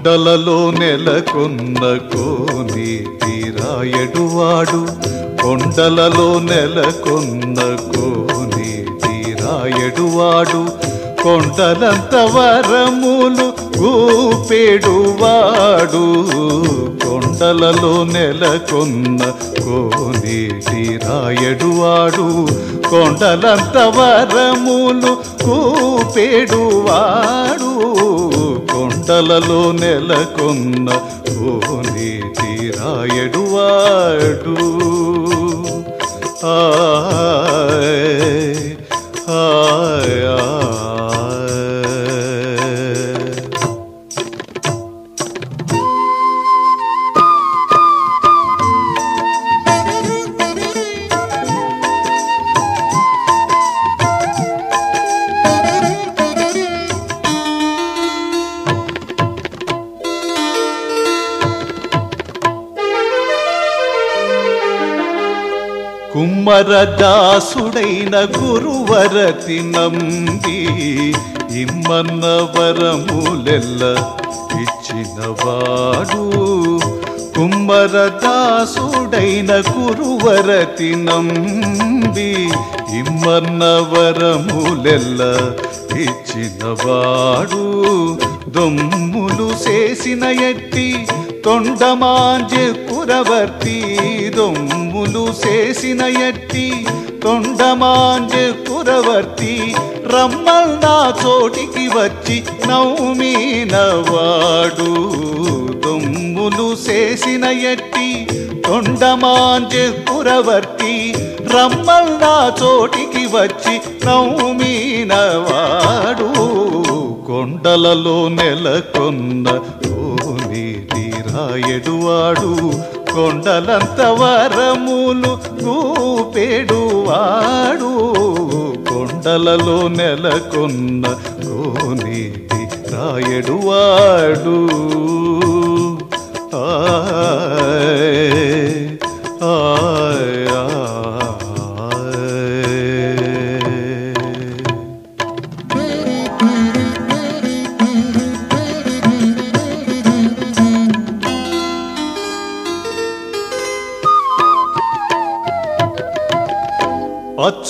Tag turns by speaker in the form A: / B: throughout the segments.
A: కొండలలో నెలకొన్న కోని తీరాయడువాడు కొండలలో నెలకొన్న కోని తీరాయడువాడు కొండలంత వరములు గూపెడువాడు కొండలలో నెలకొన్న కోనేటి రాయడువాడు కొండలంత వరములు కూపేడువాడు కొండలలో నెలకొన్న కోనేటి రాయడువాడు ఆ వరదాసుడైన గురువరతి నంబి ఇమ్మన్న వరములెల్ల ఇచ్చినవాడు. కుమ్మరదాసుడైన గురువరతి నంబి ఇమ్మన్న వరములెల్ల ఇచ్చినవాడు. దొమ్ములు చేసిన ఎట్టి తొండమాంజె కురవర్తి దొమ్ములు చేసిన ఎట్టి. తొండమాంజె కురవర్తి రమ్మల్ నా చోటికి వచ్చి నవ్వుమీనవాడు దొమ్ములు చేసిన ఎట్టి. తొండమాంజె కురవర్తి రమ్మల్ నా చోటికి వచ్చి నవ్వుమీనవాడు కొండలలో నెలకొన్న ఓని ఎడువాడు కొండలంత వరములు గూపెడువాడు కొండలలో నెలకొన్న గోనీటి రాయడువాడు ఆ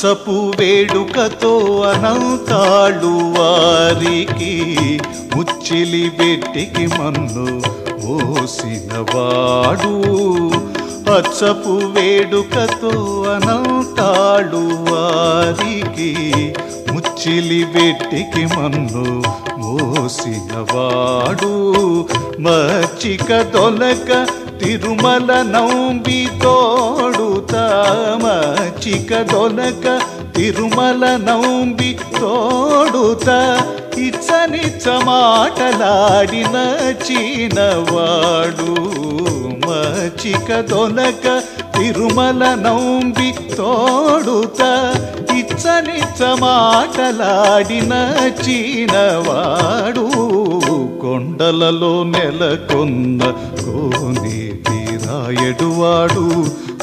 A: పచ్చపు వేడుకతో అనంతాళ్ళు వారికి ముచ్చిలి వెట్టికి మన్ను మోసినవాడు పచ్చపు వేడుకతో అనంతాళ్ళు వారికి ముచ్చిలి వెట్టికి మన్ను మోసినవాడు మచ్చిక దొలక తిరుమల నౌంబి తోడు మచ్చిక దొలక తిరుమల నౌంబి తోడుత ఇచ్చనిచ్చ మాటలాడిన చీనవాడు. మచ్చిక దొలక తిరుమల నౌంబి తోడుత ఇచ్చనిచ్చ మాటలాడిన చీనవాడు. కొండలలో నెలకొన్న కోనేటి రాయడువాడు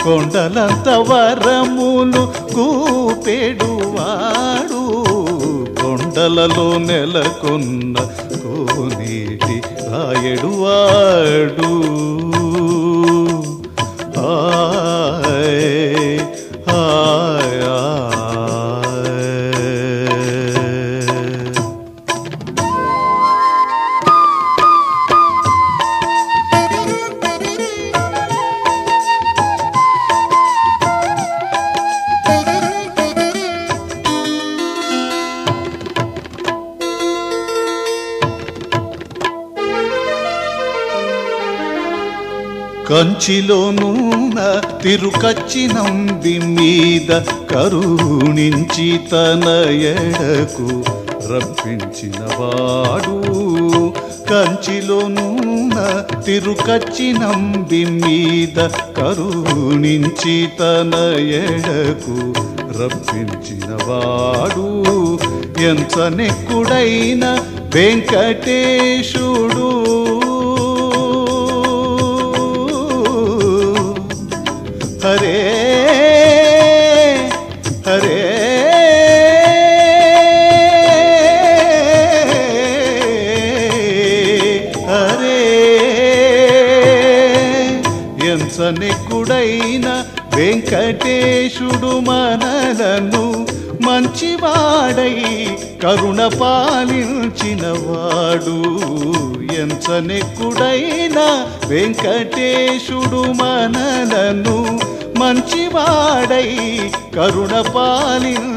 A: కొండలంత వరములు కూపెడువాడు. కొండలలో నెలకొన్న కోనేటి రాయడువాడు కంచిలోనూన తిరుకచ్చినంది మీద కరుణించి తన ఎడకు రప్పించినవాడు కంచిలోనూన తిరుకచ్చినంది మీద కరుణించి తన ఎడకు రప్పించినవాడు ఎంత నెక్కుడైన వెంకటేశుడు. ಹರೇ ಹರೇ. ಹರೇ. ಎಂಸನೆ ಕುಡೈನ ವೆಂಕಟೇಶುಡು ಮನದನ್ನು మంచివాడై కరుణ పాలించినవాడు. ఎంచనెక్కుడైన వెంకటేశుడు మనలను మంచివాడై కరుణ పాలించినవాడు.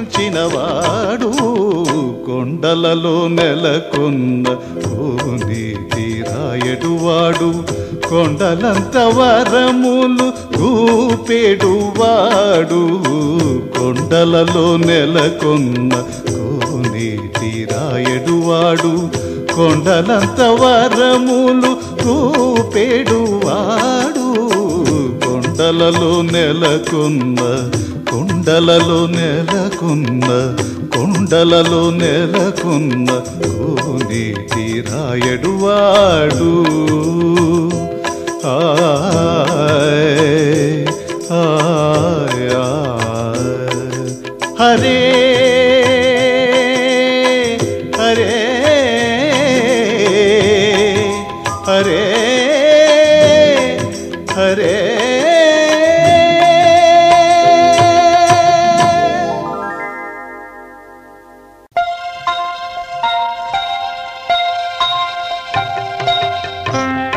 A: కొండలలో నెలకొన్న కోని వాడు. కొండలంత వరములు ఊపేడువాడు కొండలలో నెలకొన్న కోనేటి రాయడువాడు. కొండలంత వరములు ఊపేడువాడు కొండలలో నెలకొన్న కొండలలో నెలకొన్న కొండలలో నెలకొన్న కోని हरे हरे हरे हरे। thank you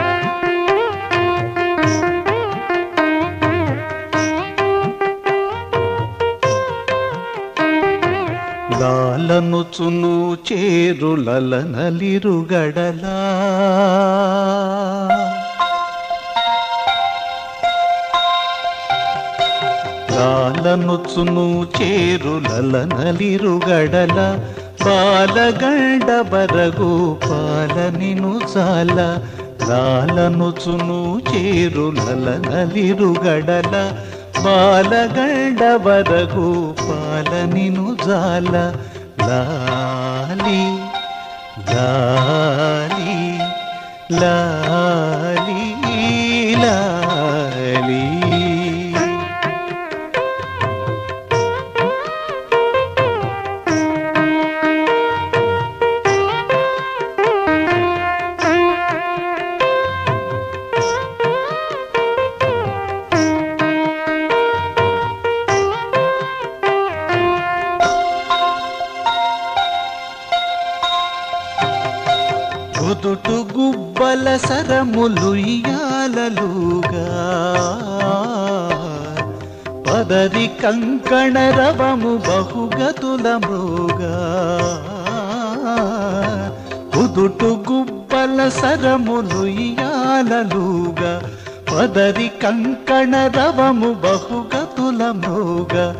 A: లాలనుచును చేరులల నలిరుగడలా లాలనుచును చేరులల నలిరుగడల బాలగండ బరగు పాలనిను చాల. లాలనుచును చేరులల నలిరుగడల బాలగండ బరగు పాలనిను జాల ी जानी ली కుదుటు గుబ్బల సరములు ఇయాలలుగా పదరి కంకణ రవము బహుగతుల మృగా. కుదుటు గుబ్బల సరములు ఇయాలలుగా పదరి కంకణ రవము బహుగతుల మృగా.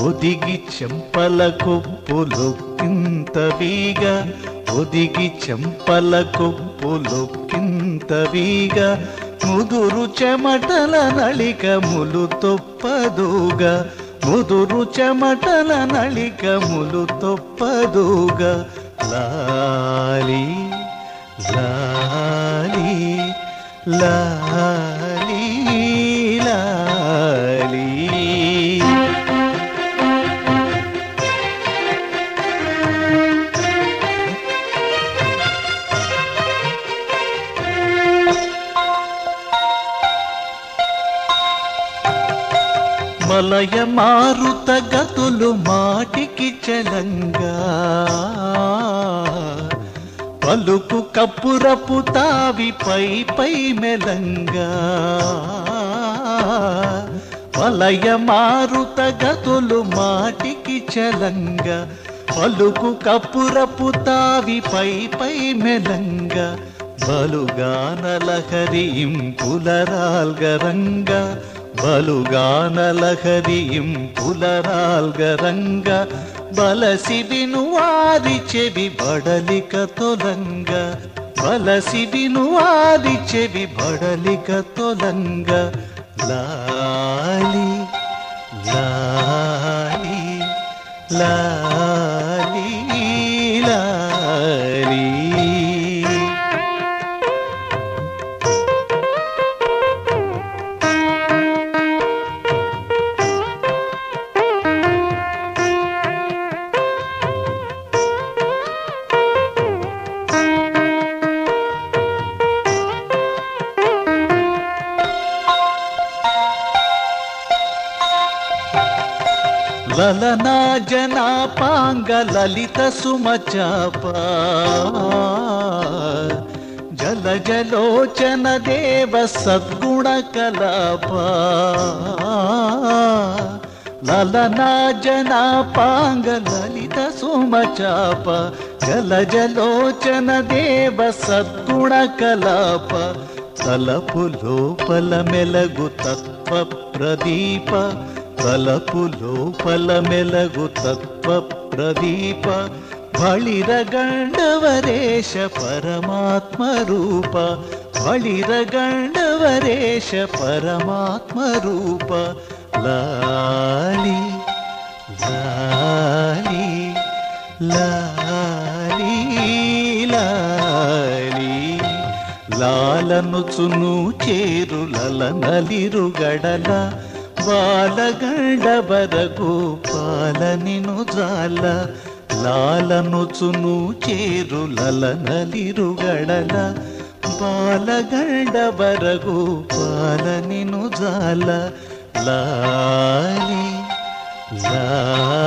A: ఒదిగి చెంపల కొప్పులు కొప్పులొక్కింతవిగా ఒదిగి చెంపల కొప్పులొక్కింతవిగా ముదురు చెమటల నళికములు తొప్పదుగా. ముదురు చెమటల నళికములు తొప్పదుగా. లాలి లాలి లాలి. మలయ మారుత గతులు మాటికి చలంగా. పలుకు కప్పురపు తావి పై పై మెలంగా. మలయ మారుత గతులు మాటికి చలంగా. పలుకు కప్పురపు తావి పై పై మెలంగా. బలుగానలహరిం పులరాల్గరంగా బలుగానలహరిం పులరాల్గరంగా బలసి వినువారి చెవి బడలిక తొలంగ బలసి వినువారి చెవి బడలిక తొలంగ లాలి లాలి లా ಚಲನಾ ಜನಾಪಾಂಗ ಲಲಿತ ಸುಮಚಾಪ ಜಲ ಜಲೋಚನ ದೇವ ಸದ್ಗುಣ ಕಲಾಪ. ಲಲನಾ ಜನಾಪಾಂಗ ಲಲಿತ ಸುಮಚಾಪ ಜಲ ಜಲೋಚನ ದೇವ ಸದ್ಗುಣ ಕಲಾಪ. ತಲಪು ಲೋಪಲ ಮೆಲಗು ತತ್ವ ಪ್ರದೀಪ. తలపు లోపల మెలగు తత్వ ప్రదీప బళిరగండవరేశ పరమాత్మ రూప బళిరగండవరేశ పరమాత్మ రూప లాలి లాలి లాలి. లాలి లాలను లాలనుచును చేరులల నలిరుగడల బాలగండబరకు పాలనిను జాల లాలనుచును చేరులల నలిరుగడల బాలగండబరకు పాలనిను జాల లాలి లాలి